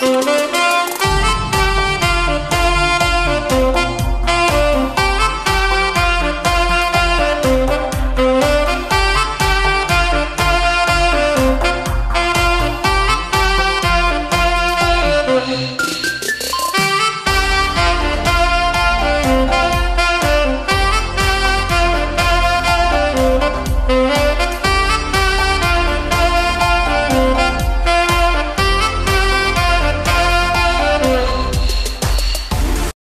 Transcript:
Música